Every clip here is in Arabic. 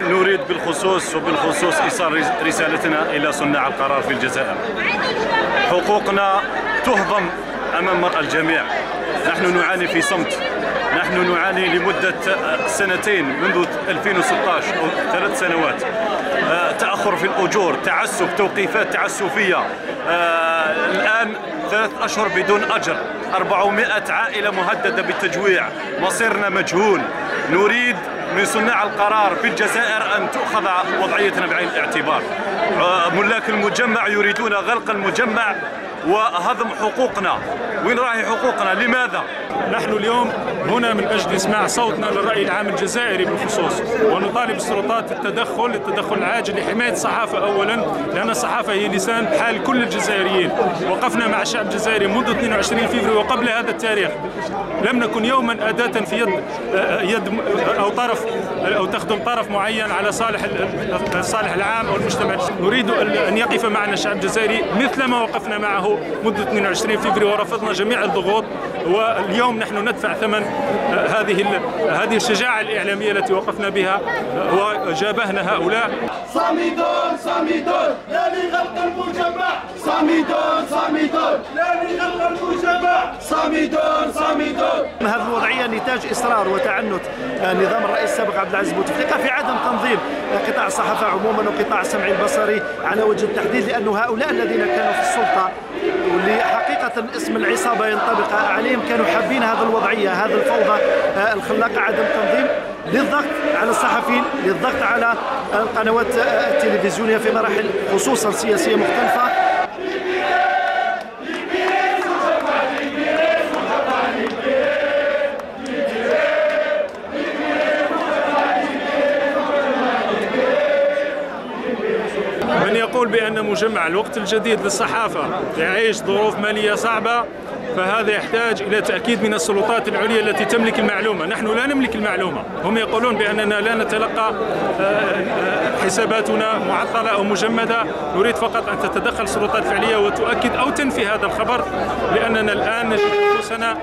نريد بالخصوص وبالخصوص إيصال رسالتنا إلى صناع القرار في الجزائر. حقوقنا تهضم أمام مرأى الجميع. نحن نعاني في صمت. نحن نعاني لمدة سنتين منذ 2016 أو ثلاث سنوات. تأخر في الأجور تعسف توقيفات تعسفية. آه، الآن ثلاث أشهر بدون أجر. 400 عائلة مهددة بالتجويع. مصيرنا مجهول. نريد من صناع القرار في الجزائر أن تؤخذ وضعيتنا بعين الاعتبار. آه، ملاك المجمع يريدون غلق المجمع. وهضم حقوقنا. وين راهي حقوقنا؟ لماذا؟ نحن اليوم هنا من أجل إسماع صوتنا للرأي العام الجزائري بالخصوص ونطالب السلطات التدخل التدخل العاجل لحماية الصحافة اولا لأن الصحافة هي لسان حال كل الجزائريين. وقفنا مع الشعب الجزائري منذ 22 فبراير وقبل هذا التاريخ. لم نكن يوما أداة في يد يد أو طرف أو تخدم طرف معين على صالح الصالح العام والمجتمع نريد أن يقف معنا الشعب الجزائري مثل ما وقفنا معه منذ 22 فبراير ورفضنا جميع الضغوط واليوم نحن ندفع ثمن هذه هذه الشجاعة الإعلامية التي وقفنا بها وجابهنا هؤلاء. صامدون صامدون لا لغلق المجمع. صامدون صامدون لا لغلق المجمع. صامدون صامدون هذه الوضعية نتاج إصرار وتعنت نظام الرئيس السابق عبد العزيز بوتفليقه في عدم تنظيم قطاع الصحافة عموما وقطاع السمع البصري على وجه التحديد لأنه هؤلاء الذين كانوا في السلطة حقيقة اسم العصابة ينطبق عليهم. كانوا حابين هذه الوضعية هذه الفوضى آه، الخلاقة عدم تنظيم. للضغط على الصحفيين للضغط على القنوات التلفزيونية في مراحل خصوصا سياسية مختلفة. من يقول بأن مجمع الوقت الجديد للصحافة يعيش ظروف مالية صعبة فهذا يحتاج إلى تأكيد من السلطات العليا التي تملك المعلومة. نحن لا نملك المعلومة. هم يقولون بأننا لا نتلقى آه، آه، حساباتنا معطلة أو مجمدة. نريد فقط أن تتدخل السلطات الفعلية وتؤكد أو تنفي هذا الخبر لأننا الآن نجد أنفسنا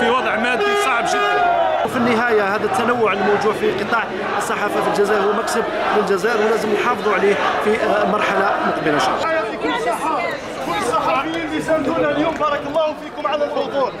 في وضع مادي صعب جدا. وفي النهاية هذا التنوع الموجود في قطاع الصحافة في الجزائر هو مكسب للجزائر ولازم نحافظوا عليه في آه، مرحلة مقبلة إن شاء الله. صحة كل الصحفيين اللي اليوم. بارك الله فيكم على الحضور.